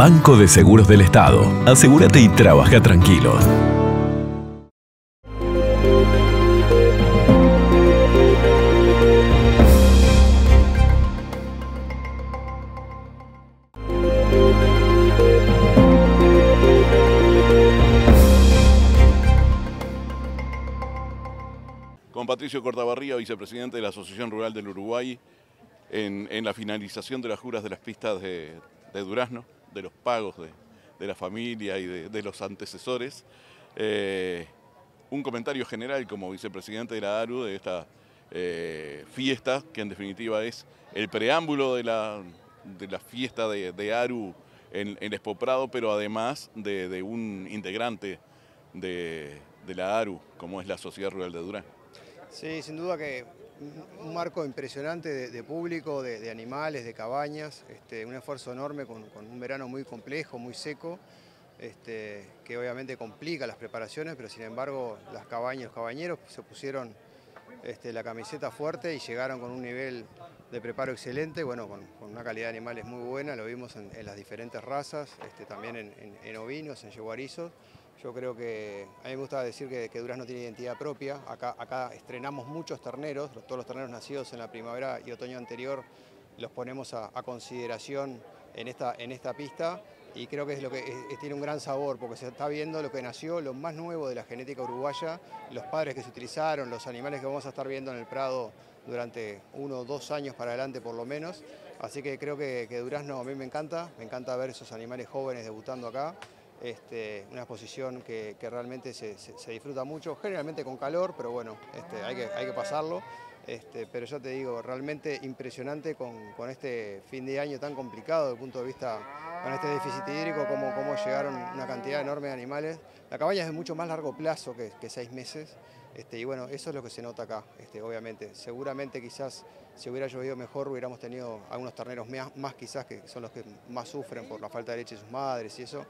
Banco de Seguros del Estado. Asegúrate y trabaja tranquilo. Con Patricio Cortabarría, vicepresidente de la Asociación Rural del Uruguay, en, la finalización de las juras de las pistas de, Durazno, de los pagos de, la familia y de, los antecesores. Eh, un comentario general como vicepresidente de la ARU de esta eh, fiesta, que en definitiva es el preámbulo de la, fiesta de, ARU en, en Expo Prado, pero además de, un integrante de, la ARU, como es la Sociedad Rural de Durazno. Sí, sin duda que un marco impresionante de, público, de, animales, de cabañas, este, un esfuerzo enorme con, un verano muy complejo, muy seco, este, que obviamente complica las preparaciones, pero sin embargo las cabañas, los cabañeros se pusieron este, la camiseta fuerte y llegaron con un nivel de preparo excelente, bueno, con, una calidad de animales muy buena, lo vimos en, las diferentes razas, también en, en ovinos, en yeguarizos, yo creo que a mí me gusta decir que, que Durazno tiene identidad propia. Acá, acá estrenamos muchos terneros, todos los terneros nacidos en la primavera y otoño anterior los ponemos a, consideración en esta, en esta pista y creo que es lo que tiene un gran sabor porque se está viendo lo que nació, lo más nuevo de la genética uruguaya, los padres que se utilizaron, los animales que vamos a estar viendo en el Prado durante uno o dos años para adelante por lo menos. Así que creo que, Durazno a mí me encanta, me encanta ver esos animales jóvenes debutando acá. Este, una exposición que, realmente se, disfruta mucho, generalmente con calor, pero bueno, este, hay, que, hay que pasarlo. Este, pero ya te digo, realmente impresionante con, este fin de año tan complicado desde el punto de vista con este déficit hídrico, cómo, llegaron una cantidad enorme de animales. La cabaña es de mucho más largo plazo que, seis meses. Este, y bueno, eso es lo que se nota acá, este, obviamente. Seguramente quizás si hubiera llovido mejor hubiéramos tenido algunos terneros más, quizás que son los que más sufren por la falta de leche de sus madres y eso.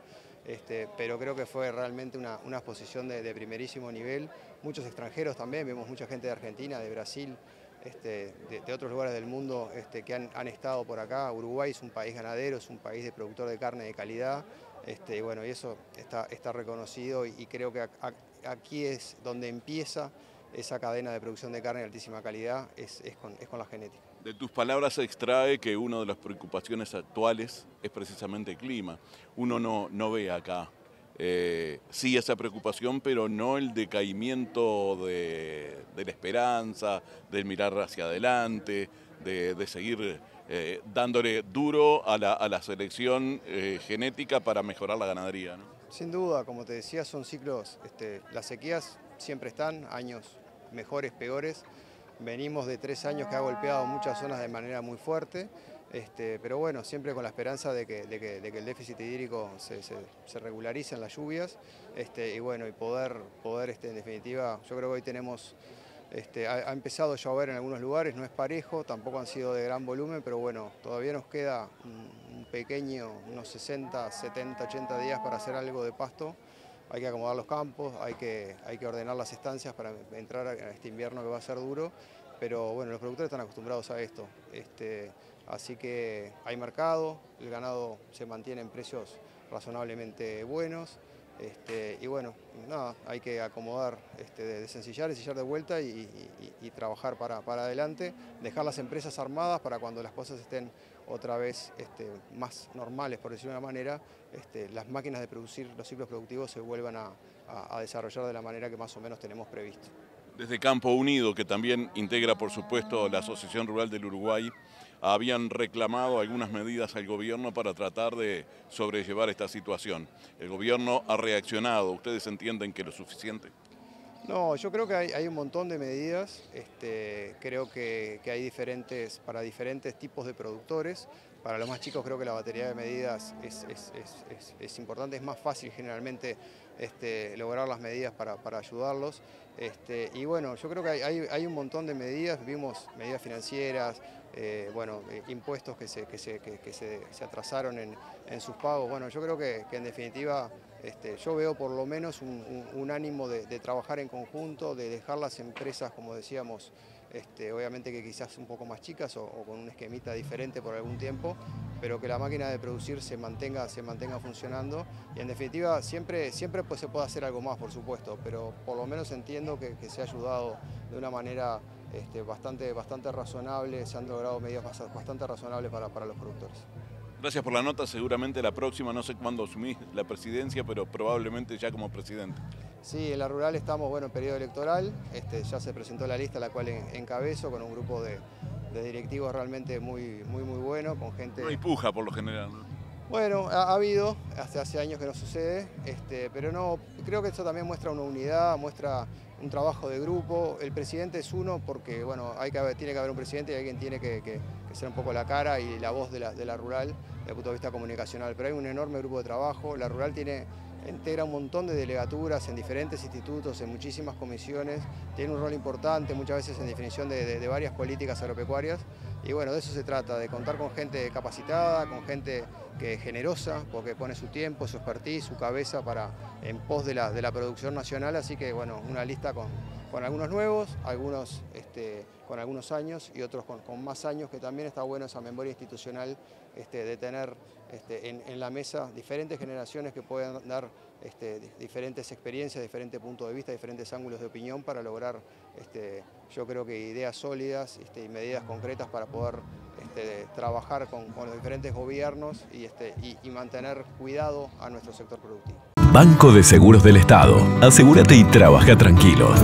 Este, pero creo que fue realmente una, exposición de, primerísimo nivel. Muchos extranjeros también, vemos mucha gente de Argentina, de Brasil, este, de, otros lugares del mundo este, que han, estado por acá. Uruguay es un país ganadero, es un país de productor de carne de calidad, y bueno, y eso está, reconocido y, creo que aquí es donde empieza esa cadena de producción de carne de altísima calidad, es con la genética. De tus palabras se extrae que una de las preocupaciones actuales es precisamente el clima. Uno no, no ve acá, eh, sí esa preocupación, pero no el decaimiento de, la esperanza, del mirar hacia adelante, de, seguir eh, dándole duro a la, selección eh, genética para mejorar la ganadería. Sin duda, como te decía, son ciclos, este, las sequías siempre están, años mejores, peores, Venimos de tres años que ha golpeado muchas zonas de manera muy fuerte, este, pero bueno, siempre con la esperanza de que, el déficit hídrico se, regularice en las lluvias este, y bueno, y poder, poder este, en definitiva, yo creo que hoy tenemos, ha, empezado a llover en algunos lugares, no es parejo, tampoco han sido de gran volumen, pero bueno, todavía nos queda un, pequeño, unos 60, 70, 80 días para hacer algo de pasto hay que acomodar los campos, hay que, hay que ordenar las estancias para entrar a este invierno que va a ser duro, pero bueno, los productores están acostumbrados a esto. Este, así que hay mercado, el ganado se mantiene en precios razonablemente buenos. Este, y bueno, nada, hay que acomodar, este, desencillar, ensillar de vuelta y, trabajar para, para, adelante, dejar las empresas armadas para cuando las cosas estén otra vez este, más normales, por decirlo de una manera, este, las máquinas de producir los ciclos productivos se vuelvan a, desarrollar de la manera que más o menos tenemos previsto. Desde Campo Unido, que también integra por supuesto la Asociación Rural del Uruguay, habían reclamado algunas medidas al gobierno para tratar de sobrellevar esta situación. El gobierno ha reaccionado, ¿ustedes entienden que lo suficiente? No, yo creo que hay, un montón de medidas, este, creo que, hay diferentes, para diferentes tipos de productores. Para los más chicos creo que la batería de medidas es, importante, es más fácil generalmente este, lograr las medidas para, ayudarlos. Este, y bueno, yo creo que hay, un montón de medidas, vimos medidas financieras, eh, bueno, eh, impuestos que se, se, atrasaron en, sus pagos. Bueno, yo creo que en definitiva este, yo veo por lo menos un, ánimo de, trabajar en conjunto, de dejar las empresas, como decíamos, este, obviamente que quizás un poco más chicas o, con un esquemita diferente por algún tiempo, pero que la máquina de producir se mantenga, se mantenga funcionando y en definitiva siempre, siempre pues se puede hacer algo más, por supuesto, pero por lo menos entiendo que, se ha ayudado de una manera este, bastante, bastante razonable, se han logrado medidas bastante razonables para, para los productores. Gracias por la nota, seguramente la próxima, no sé cuándo asumís la presidencia, pero probablemente ya como presidente. Sí, en la rural estamos bueno, en periodo electoral, este, ya se presentó la lista la cual encabezo con un grupo de, directivos realmente muy, muy, muy bueno, con gente... No hay puja por lo general, Bueno, ha, habido, hace, hace años que no sucede, este, pero no, creo que eso también muestra una unidad, muestra un trabajo de grupo. El presidente es uno porque, bueno, hay que tiene que haber un presidente y alguien tiene que, ser un poco la cara y la voz de la, de la rural desde el punto de vista comunicacional. Pero hay un enorme grupo de trabajo, la rural tiene integra un montón de delegaturas en diferentes institutos, en muchísimas comisiones, tiene un rol importante muchas veces en definición de, varias políticas agropecuarias y bueno, de eso se trata, de contar con gente capacitada, con gente que es generosa, porque pone su tiempo, su expertise, su cabeza para en pos de la, de la producción nacional, así que bueno, una lista con, con algunos nuevos, algunos este, con algunos años y otros con, más años, que también está bueno esa memoria institucional este, de tener este, en, la mesa diferentes generaciones que puedan dar este, diferentes experiencias, diferentes puntos de vista, diferentes ángulos de opinión para lograr, yo creo que ideas sólidas y medidas concretas para poder trabajar con, los diferentes gobiernos y, y mantener cuidado a nuestro sector productivo. Banco de Seguros del Estado. Asegúrate y trabaja tranquilo.